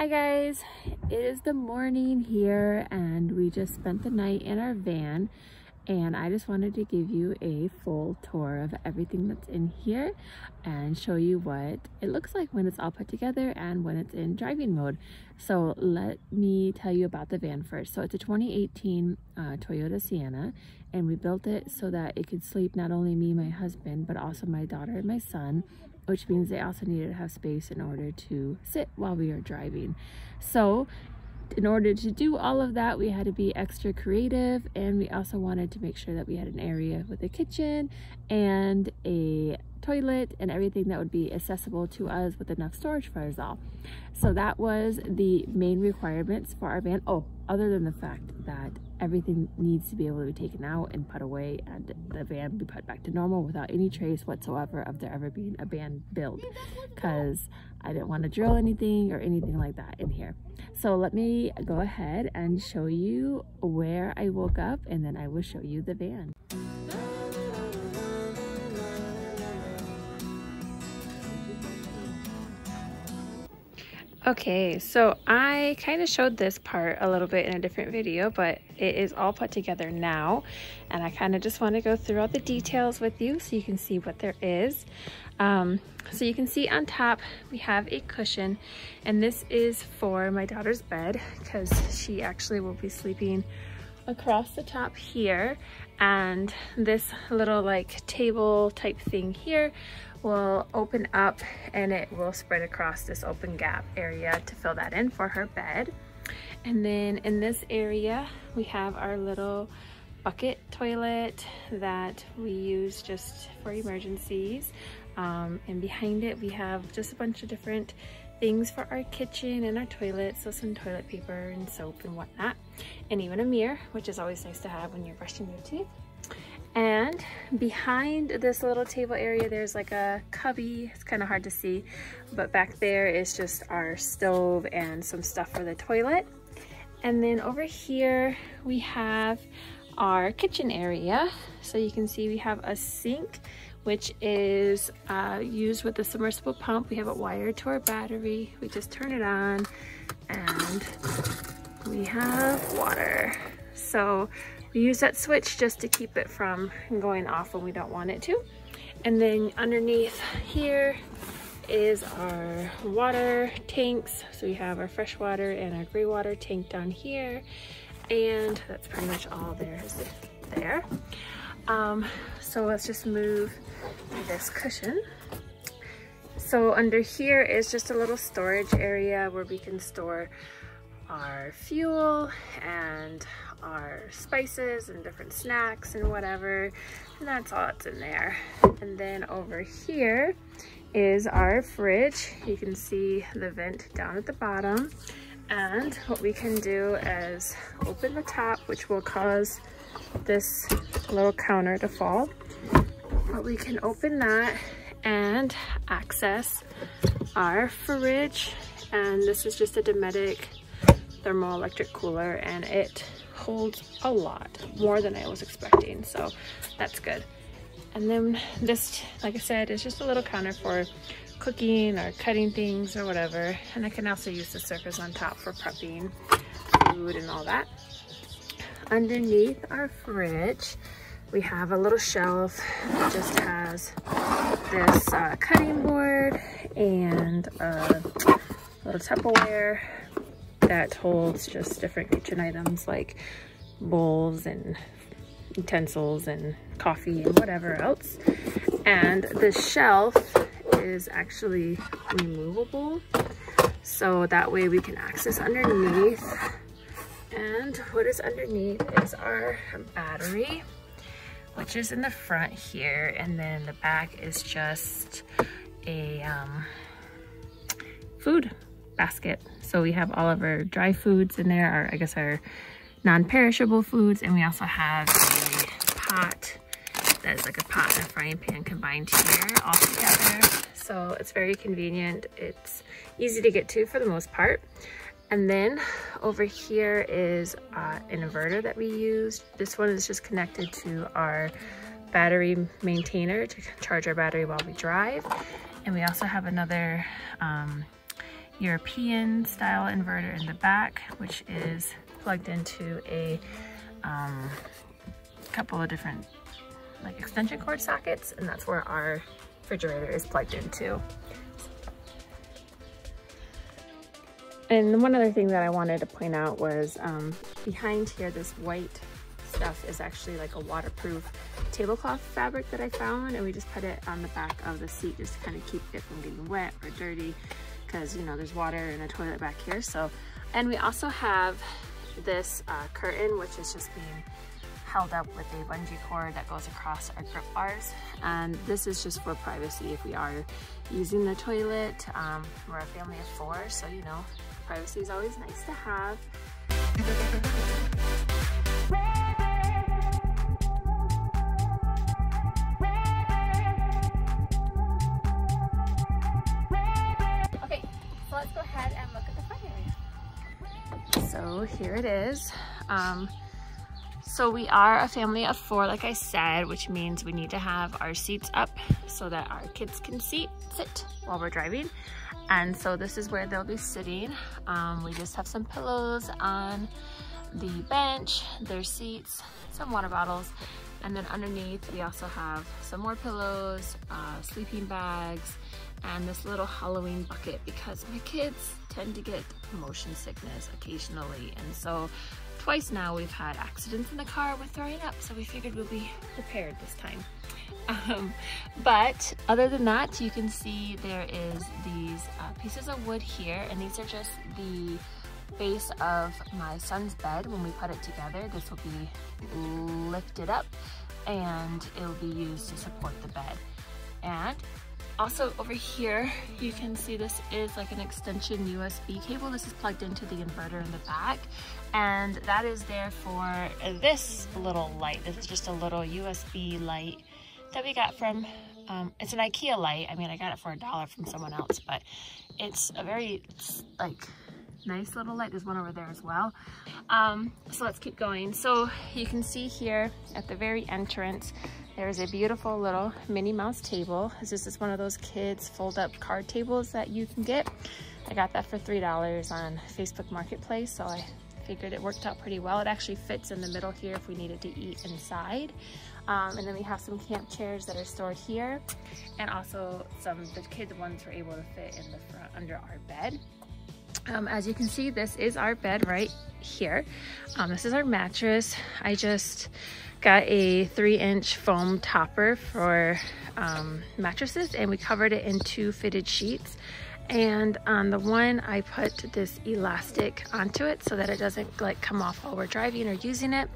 Hi guys, it is the morning here and we just spent the night in our van and I just wanted to give you a full tour of everything that's in here and show you what it looks like when it's all put together and when it's in driving mode. So let me tell you about the van first. So it's a 2018 uh, Toyota Sienna and we built it so that it could sleep not only me, my husband, but also my daughter and my son which means they also needed to have space in order to sit while we are driving. So in order to do all of that, we had to be extra creative and we also wanted to make sure that we had an area with a kitchen and a toilet and everything that would be accessible to us with enough storage for us all. So that was the main requirements for our van. Oh, other than the fact that everything needs to be able to be taken out and put away and the van be put back to normal without any trace whatsoever of there ever being a van built because I didn't want to drill anything or anything like that in here. So let me go ahead and show you where I woke up and then I will show you the van. Okay, so I kind of showed this part a little bit in a different video, but it is all put together now. And I kind of just want to go through all the details with you so you can see what there is. Um, so you can see on top, we have a cushion and this is for my daughter's bed because she actually will be sleeping across the top here. And this little like table type thing here will open up and it will spread across this open gap area to fill that in for her bed. And then in this area, we have our little bucket toilet that we use just for emergencies. Um, and behind it, we have just a bunch of different things for our kitchen and our toilet. So some toilet paper and soap and whatnot. And even a mirror, which is always nice to have when you're brushing your teeth. And behind this little table area, there's like a cubby. It's kind of hard to see, but back there is just our stove and some stuff for the toilet. And then over here, we have our kitchen area. So you can see we have a sink, which is uh, used with the submersible pump. We have it wired to our battery. We just turn it on and we have water. So we use that switch just to keep it from going off when we don't want it to. And then underneath here is our water tanks. So we have our fresh water and our gray water tank down here. And that's pretty much all there is there. Um, so let's just move this cushion. So under here is just a little storage area where we can store our fuel and our spices and different snacks and whatever. And that's all that's in there. And then over here is our fridge. You can see the vent down at the bottom. And what we can do is open the top, which will cause this little counter to fall. But we can open that and access our fridge. And this is just a Dometic thermoelectric cooler and it holds a lot more than I was expecting so that's good. And then this like I said is just a little counter for cooking or cutting things or whatever. And I can also use the surface on top for prepping food and all that. Underneath our fridge we have a little shelf that just has this uh, cutting board and a little Tupperware that holds just different kitchen items like bowls and utensils and coffee and whatever else. And the shelf is actually removable. So that way we can access underneath. And what is underneath is our battery, which is in the front here. And then the back is just a um, food basket. So we have all of our dry foods in there, our, I guess our non-perishable foods, and we also have a pot that is like a pot and a frying pan combined here all together. So it's very convenient. It's easy to get to for the most part. And then over here is uh, an inverter that we use. This one is just connected to our battery maintainer to charge our battery while we drive. And we also have another um, European style inverter in the back, which is plugged into a um, couple of different like extension cord sockets, and that's where our refrigerator is plugged into. And one other thing that I wanted to point out was um, behind here, this white stuff is actually like a waterproof tablecloth fabric that I found and we just put it on the back of the seat just to kind of keep it from getting wet or dirty because you know there's water in a toilet back here so and we also have this uh, curtain which is just being held up with a bungee cord that goes across our grip bars. And this is just for privacy if we are using the toilet. Um, we're a family of four, so you know, privacy is always nice to have. Ahead and look at the front area. So here it is. Um, so we are a family of four, like I said, which means we need to have our seats up so that our kids can seat, sit while we're driving. And so this is where they'll be sitting. Um, we just have some pillows on the bench, their seats, some water bottles, and then underneath we also have some more pillows, uh, sleeping bags, and this little Halloween bucket because my kids tend to get motion sickness occasionally. And so twice now we've had accidents in the car with throwing up, so we figured we'll be prepared this time. Um, but other than that, you can see there is these uh, pieces of wood here, and these are just the base of my son's bed. When we put it together, this will be lifted up and it will be used to support the bed. And also over here, you can see this is like an extension USB cable. This is plugged into the inverter in the back. And that is there for this little light. This is just a little USB light that we got from, um, it's an Ikea light. I mean, I got it for a dollar from someone else, but it's a very like nice little light. There's one over there as well. Um, so let's keep going. So you can see here at the very entrance, there's a beautiful little Minnie Mouse table. This is one of those kids fold up card tables that you can get. I got that for $3 on Facebook Marketplace, so I figured it worked out pretty well. It actually fits in the middle here if we needed to eat inside. Um, and then we have some camp chairs that are stored here and also some the kids ones were able to fit in the front under our bed. Um, as you can see, this is our bed right here. Um, this is our mattress. I just got a three inch foam topper for um, mattresses and we covered it in two fitted sheets. And on the one, I put this elastic onto it so that it doesn't like come off while we're driving or using it.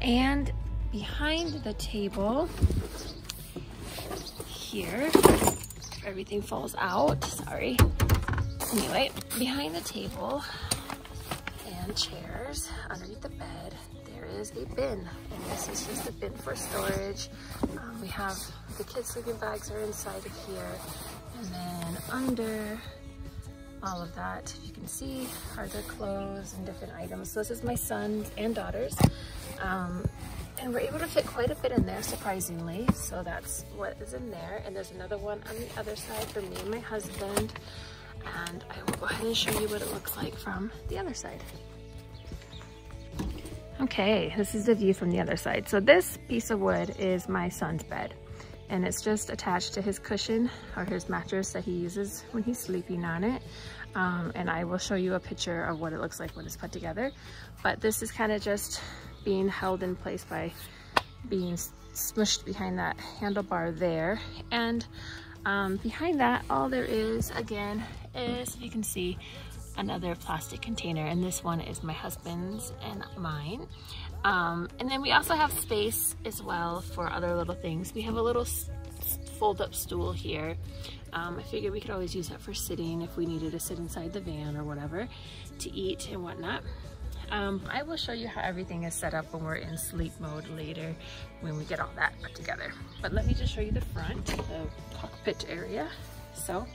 And behind the table here, everything falls out, sorry. Anyway, behind the table and chairs underneath the bed, there is a bin, and this is just a bin for storage. Um, we have the kids' sleeping bags are inside of here, and then under all of that, you can see, are their clothes and different items. So this is my son's and daughter's. Um, and we're able to fit quite a bit in there, surprisingly. So that's what is in there. And there's another one on the other side for me and my husband. And I will go ahead and show you what it looks like from the other side. Okay, this is the view from the other side. So this piece of wood is my son's bed and it's just attached to his cushion or his mattress that he uses when he's sleeping on it. Um, and I will show you a picture of what it looks like when it's put together. But this is kind of just being held in place by being smushed behind that handlebar there. And um, behind that, all there is, again, is, you can see, another plastic container and this one is my husband's and mine. Um, and then we also have space as well for other little things. We have a little fold up stool here. Um, I figured we could always use that for sitting if we needed to sit inside the van or whatever to eat and whatnot. Um, I will show you how everything is set up when we're in sleep mode later when we get all that put together. But let me just show you the front, the cockpit area. So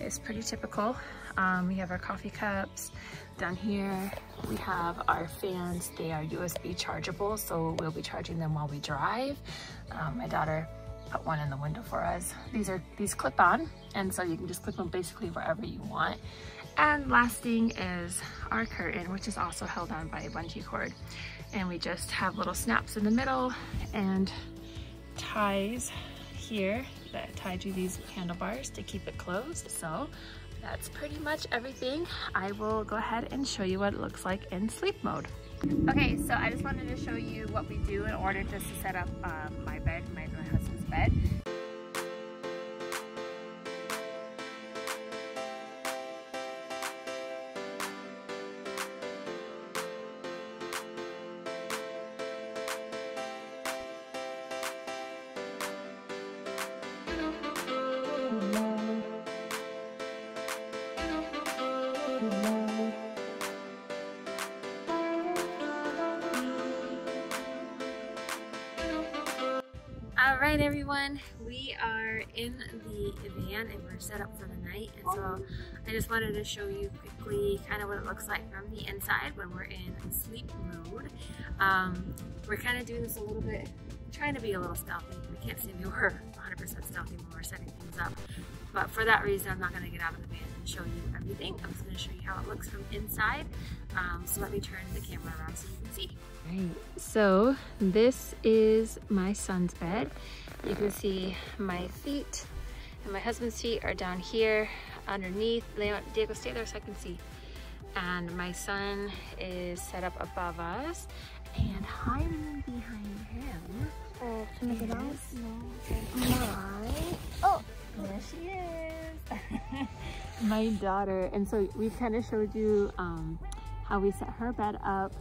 it's pretty typical. Um, we have our coffee cups down here. We have our fans. They are USB chargeable, so we'll be charging them while we drive. Um, my daughter put one in the window for us. These are these clip on, and so you can just clip them basically wherever you want. And last thing is our curtain, which is also held on by a bungee cord. And we just have little snaps in the middle and ties here that tie to these handlebars to keep it closed. So that's pretty much everything. I will go ahead and show you what it looks like in sleep mode. Okay, so I just wanted to show you what we do in order just to set up um, my bed, my, my husband's bed. All right, everyone, we are in the van and we're set up for the night. And so I just wanted to show you quickly kind of what it looks like from the inside when we're in sleep mode. Um, we're kind of doing this a little bit, trying to be a little stealthy. We can't say we were 100% stealthy when we're setting things up. But for that reason, I'm not going to get out of the van and show you everything. I'm just going to show you how it looks from inside. Um, so let me turn the camera around so you can see. Right, so this is my son's bed. You can see my feet and my husband's feet are down here underneath. Diego, stay there so I can see. And my son is set up above us and hiding behind him. Oh, can I get out? No. My, oh, there she is. my daughter. And so we kind of showed you um, how we set her bed up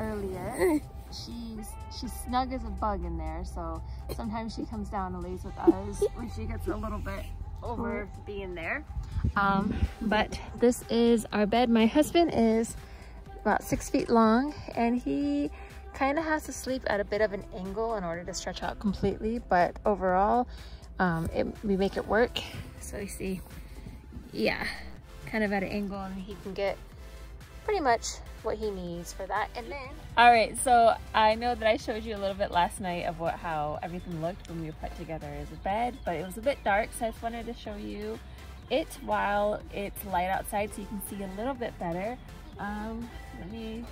earlier. She's she's snug as a bug in there, so sometimes she comes down and lays with us when she gets a little bit over being there. Um, but this is our bed. My husband is about six feet long and he kind of has to sleep at a bit of an angle in order to stretch out completely, but overall um, it, we make it work. So you see, yeah, kind of at an angle and he can get pretty much what he needs for that. And then, all right, so I know that I showed you a little bit last night of what how everything looked when we put together as a bed, but it was a bit dark, so I just wanted to show you it while it's light outside so you can see a little bit better. Um, let me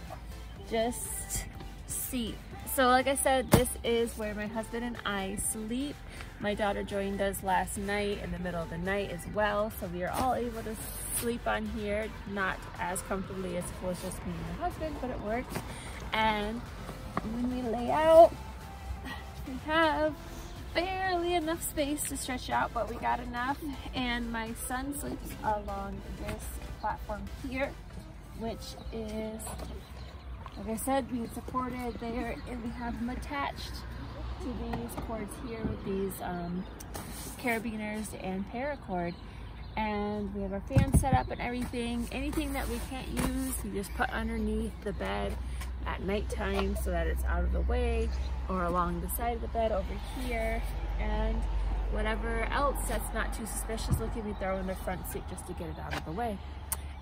just see. So like I said, this is where my husband and I sleep. My daughter joined us last night in the middle of the night as well. So we are all able to sleep on here, not as comfortably as if it was just me and my husband, but it works. And when we lay out, we have barely enough space to stretch out, but we got enough. And my son sleeps along this platform here, which is like I said, being supported there, and we have him attached to these cords here with these um, carabiners and paracord. And we have our fan set up and everything. Anything that we can't use, we just put underneath the bed at nighttime so that it's out of the way or along the side of the bed over here. And whatever else that's not too suspicious looking, we throw in the front seat just to get it out of the way.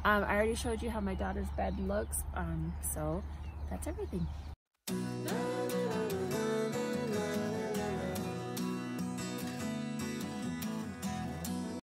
Um, I already showed you how my daughter's bed looks, um, so that's everything.